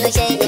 noche